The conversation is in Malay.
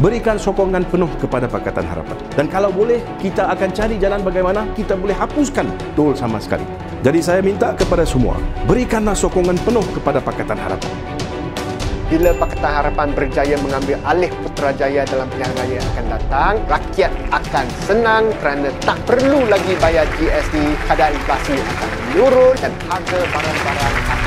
berikan sokongan penuh kepada Pakatan Harapan. Dan kalau boleh, kita akan cari jalan bagaimana kita boleh hapuskan tol sama sekali. Jadi saya minta kepada semua, berikanlah sokongan penuh kepada Pakatan Harapan. Bila Pakatan Harapan berjaya mengambil alih Putrajaya dalam pilihan raya yang akan datang, rakyat akan senang kerana tak perlu lagi bayar GST, kadar inflasi akan menurun dan harga barang-barang akan